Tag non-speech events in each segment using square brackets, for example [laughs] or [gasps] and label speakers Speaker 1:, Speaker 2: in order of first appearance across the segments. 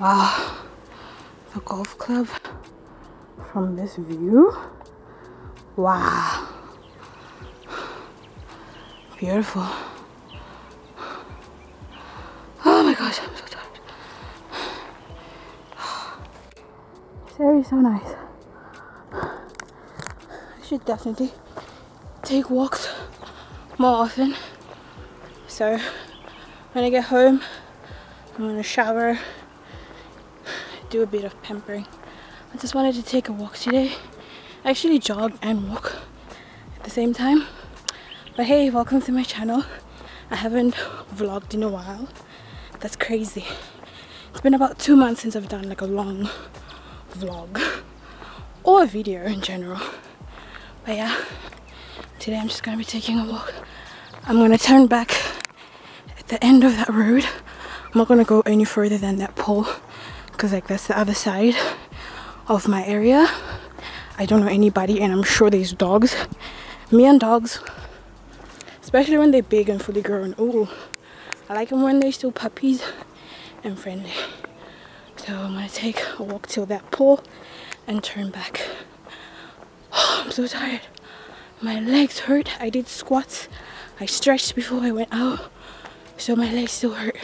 Speaker 1: Wow, the golf club from this view. Wow, beautiful. Oh my gosh, I'm so tired. [sighs] This area is so nice. I should definitely take walks more often. So when I get home, I'm gonna shower do a bit of pampering. I just wanted to take a walk today. I actually jog and walk at the same time. But hey, welcome to my channel. I haven't vlogged in a while. That's crazy. It's been about two months since I've done like a long vlog or a video in general. But yeah, today I'm just gonna be taking a walk. I'm gonna turn back at the end of that road. I'm not gonna go any further than that pole because like that's the other side of my area. I don't know anybody and I'm sure there's dogs. Me and dogs especially when they're big and fully grown oh I like them when they're still puppies and friendly. So I'm gonna take a walk till that pool and turn back. Oh, [sighs] I'm so tired. My legs hurt. I did squats. I stretched before I went out so my legs still hurt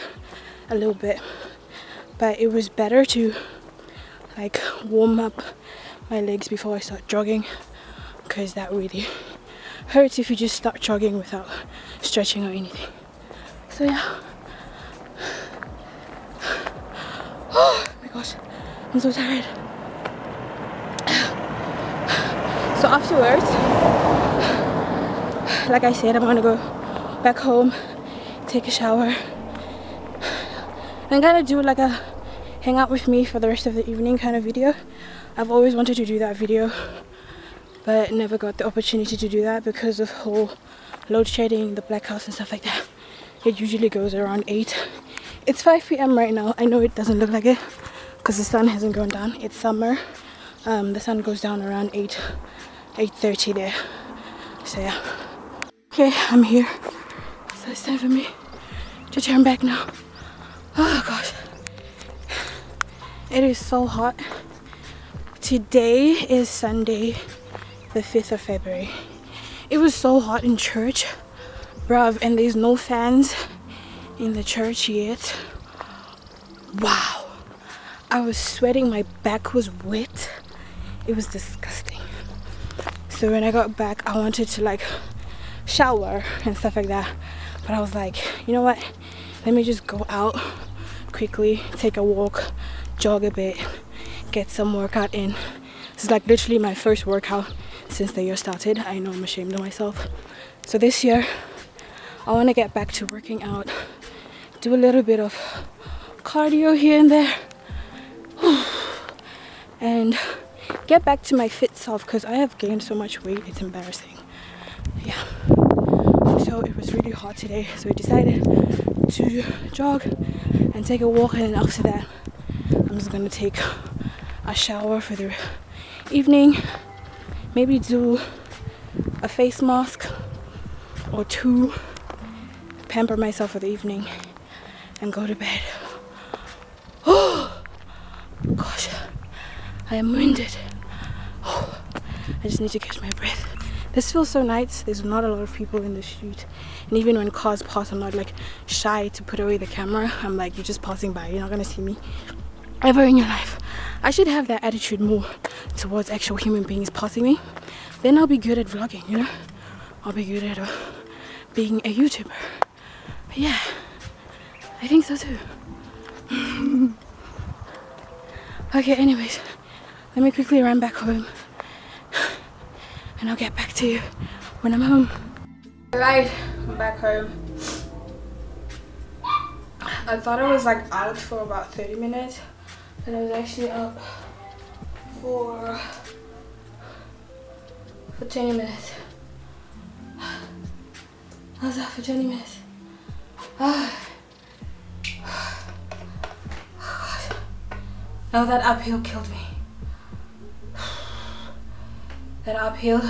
Speaker 1: a little bit but it was better to like warm up my legs before I start jogging because that really hurts if you just start jogging without stretching or anything. So yeah. [gasps] Oh my gosh I'm so tired. [sighs] So afterwards like I said I'm gonna go back home take a shower I'm gonna do like a hang out with me for the rest of the evening kind of video. I've always wanted to do that video but never got the opportunity to do that because of whole load shedding, the blackouts and stuff like that. It usually goes around 8. It's 5 p.m. right now. I know it doesn't look like it because the sun hasn't gone down. It's summer. Um, the sun goes down around 8, 8.30 there. So yeah. Okay, I'm here. So it's time for me to turn back now. Oh gosh. It is so hot. Today is Sunday, the 5th of February. It was so hot in church, bruv, and there's no fans in the church yet. Wow. I was sweating, my back was wet. It was disgusting. So when I got back, I wanted to like shower and stuff like that. But I was like, you know what? Let me just go out quickly take a walk jog a bit get some workout in. This is like literally my first workout since the year started. I know i'm ashamed of myself. So this year i want to get back to working out do a little bit of cardio here and there [sighs] and get back to my fit self because i have gained so much weight it's embarrassing. Yeah. So it was really hot today so we decided to jog and take a walk and then after that I'm just gonna take a shower for the evening. Maybe do a face mask or two pamper myself for the evening and go to bed. Oh [gasps] gosh I am winded. Oh, [sighs] I just need to catch my breath this feels so nice. There's not a lot of people in the street. And even when cars pass i'm not like shy to put away the camera. I'm like you're just passing by. You're not gonna see me ever in your life. I should have that attitude more towards actual human beings passing me. Then i'll be good at vlogging you know? I'll be good at uh, being a youtuber. But yeah i think so too. [laughs] Okay anyways let me quickly run back home and I'll get back to you when I'm home. Alright, I'm back home. I thought I was like out for about 30 minutes, but I was actually up for for 20 minutes. I was for 20 minutes. Oh, Now that uphill killed me. That uphill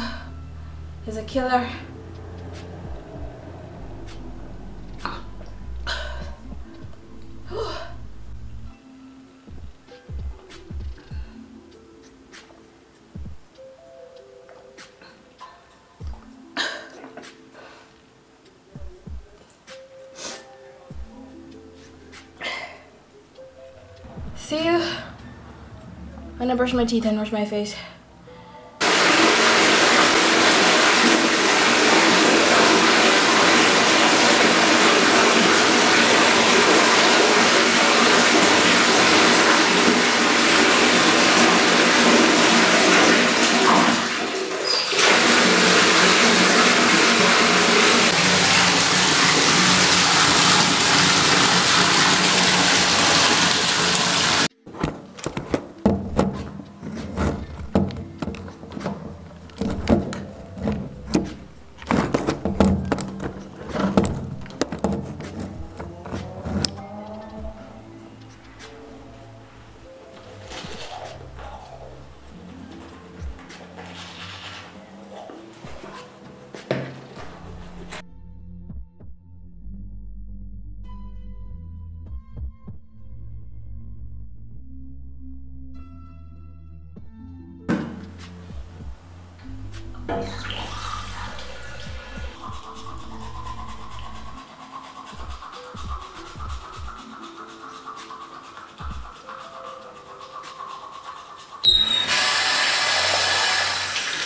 Speaker 1: is a killer. See you. I gonna brush my teeth and wash my face.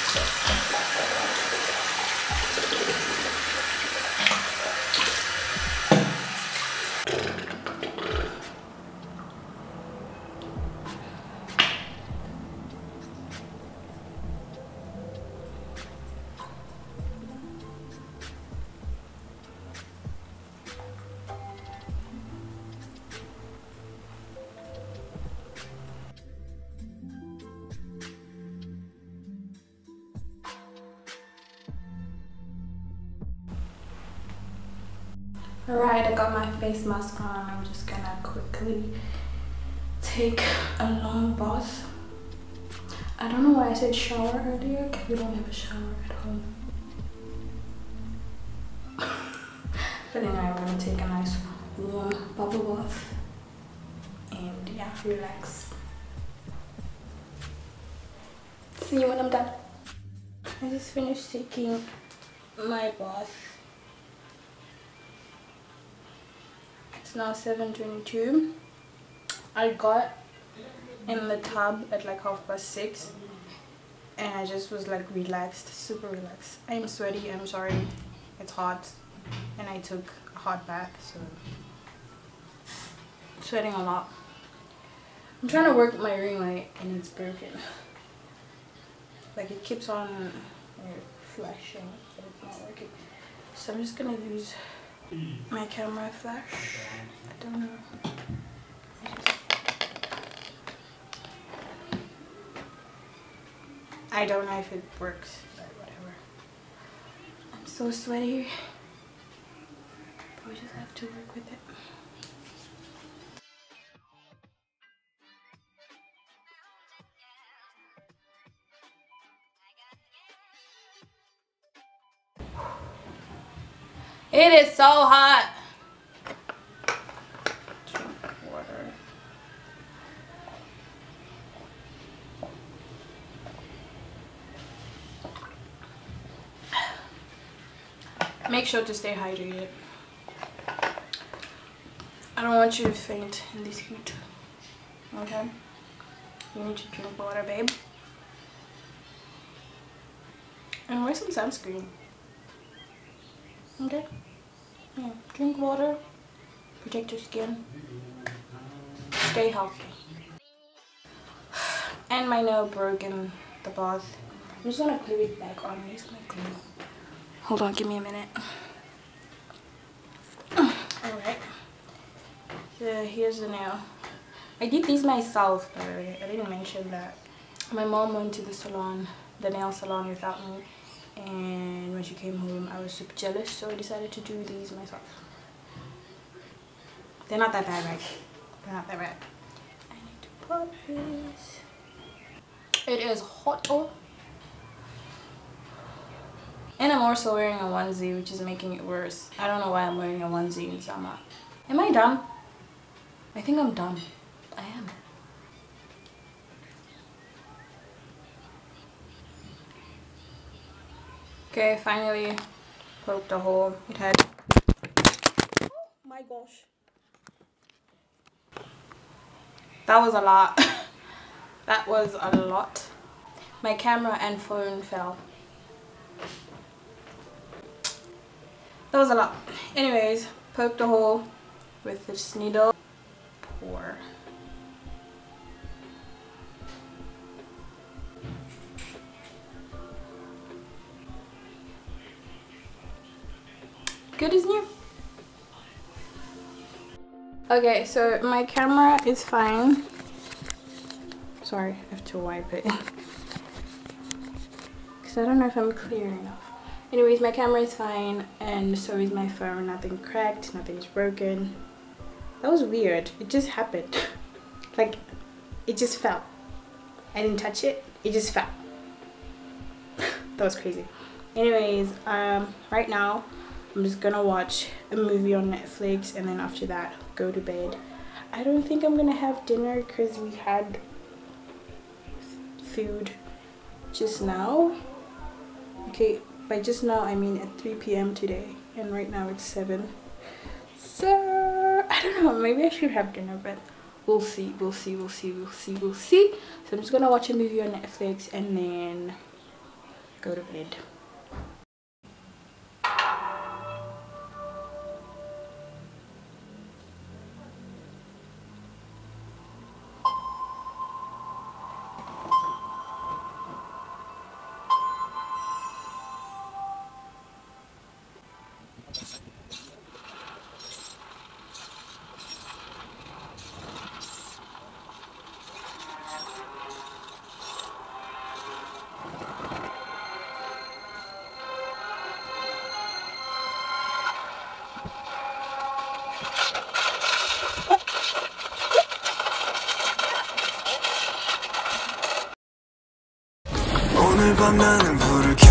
Speaker 1: So. Alright, I got my face mask on. I'm just gonna quickly take a long bath. I don't know why I said shower earlier because we don't have a shower at home. [laughs] but anyway, I'm gonna take a nice warm bubble bath and yeah, relax. See you when I'm done. I just finished taking my bath it's now 7.22 I got in the tub at like half past six and I just was like relaxed super relaxed. I'm sweaty I'm sorry. It's hot and I took a hot bath so sweating a lot. I'm trying to work my ring light and it's broken. Like it keeps on flashing but it's not working. So I'm just gonna use my camera flash. I don't know. I, don't know if it works, but whatever. I'm so sweaty. But we just have to work with it. It is so hot. Drink water. Make sure to stay hydrated. I don't want you to faint in this heat. Okay? You need to drink water, babe. And wear some sunscreen. Okay? Yeah. Drink water. Protect your skin. Stay healthy. [sighs] And my nail broke in the bath. I'm just gonna glue it back on. Where's my glue? Hold on, give me a minute. [sighs] Alright. So here's the nail. I did these myself by the way. I didn't mention that. My mom went to the salon, the nail salon without me and when she came home I was super jealous so I decided to do these myself. They're not that bad right? They're not that bad. I need to put this. It is hot oh. And I'm also wearing a onesie which is making it worse. I don't know why I'm wearing a onesie in summer am I done I think I'm done I am Okay, finally. Poked a hole. It had... Oh my gosh. that was a lot. [laughs] That was a lot. My camera and phone fell. That was a lot. Anyways poke the hole with this needle good as new. Okay so my camera is fine. Sorry I have to wipe it. [laughs] Because I don't know if I'm clear enough. Anyways my camera is fine and so is my phone. Nothing cracked nothing's broken. That was weird. It just happened. [laughs] Like it just fell. I didn't touch it. It just fell. [laughs] That was crazy. Anyways um right now I'm just gonna watch a movie on Netflix and then after that go to bed. I don't think I'm gonna have dinner because we had food just now. Okay by just now I mean at 3 p.m. today and right now it's 7 so I don't know maybe I should have dinner but we'll see we'll see we'll see we'll see we'll see. So I'm just gonna watch a movie on Netflix and then go to bed
Speaker 2: 오늘 밤 나는 불을 켜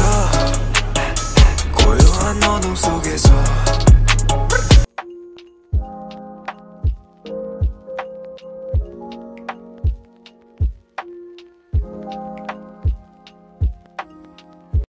Speaker 2: 고요한 어둠 속에서